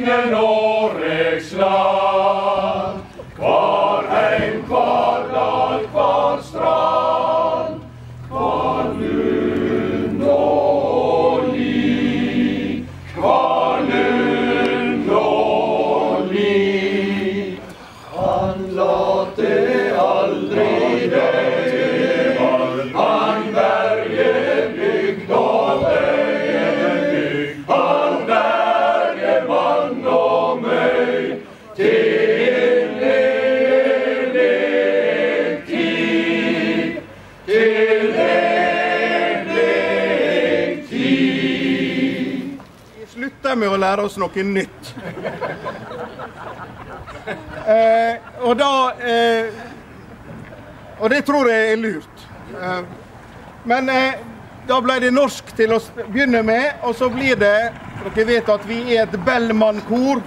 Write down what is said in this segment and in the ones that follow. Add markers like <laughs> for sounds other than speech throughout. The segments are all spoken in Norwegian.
Signano slutter med å lære oss noe nytt. <laughs> Eh, og da eh, Og det tror jeg er lurt. Eh, men eh, da ble det norsk til å begynne med, og så blir det Dere vet at vi er et Bellman-kor.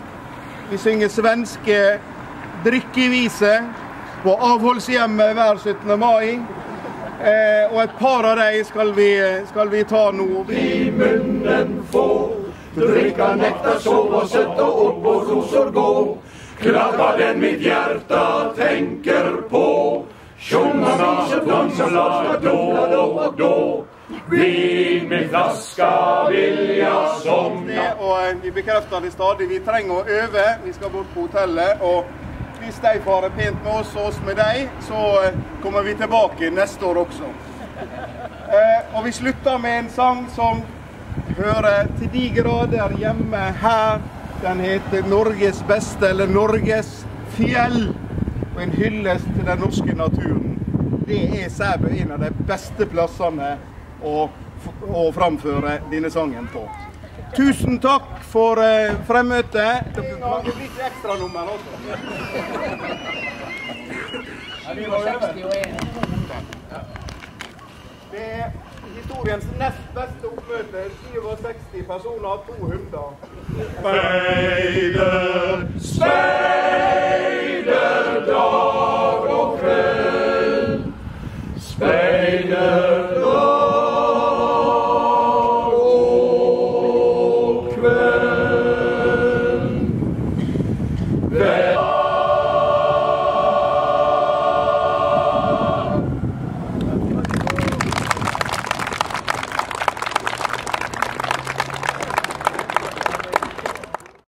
Vi synger svenske drikkeviser på avholdshjemmet hver 17. mai. Eh, og et par av dem skal skal vi ta nå. i munnen få. Dricka nektar, sova, søtt og opp og rosor gå. Klappa den mitt hjerte tenker på. Tjomma, vomla, då og då. Vin med flaska vilja det, og eh, vi bekrefter det stadig. Vi trenger å øve. Vi skal bort på hotellet. og hvis de farer pent med oss og oss med dem, så eh, kommer vi tilbake neste år også. Eh, og vi slutter med en sang som hører til de grader hjemme her. Den heter 'Norges beste', eller 'Norges fjell'. Og en hyllest til den norske naturen. Det er Sæbø en av de beste plassene å, å framføre denne sangen på. Tusen takk for eh, fremmøtet. Det blir ikke ekstranummer også. Det er historiens nest beste oppmøte. 67 personer, to hunder. Speider, speider dag og kveld. Speider,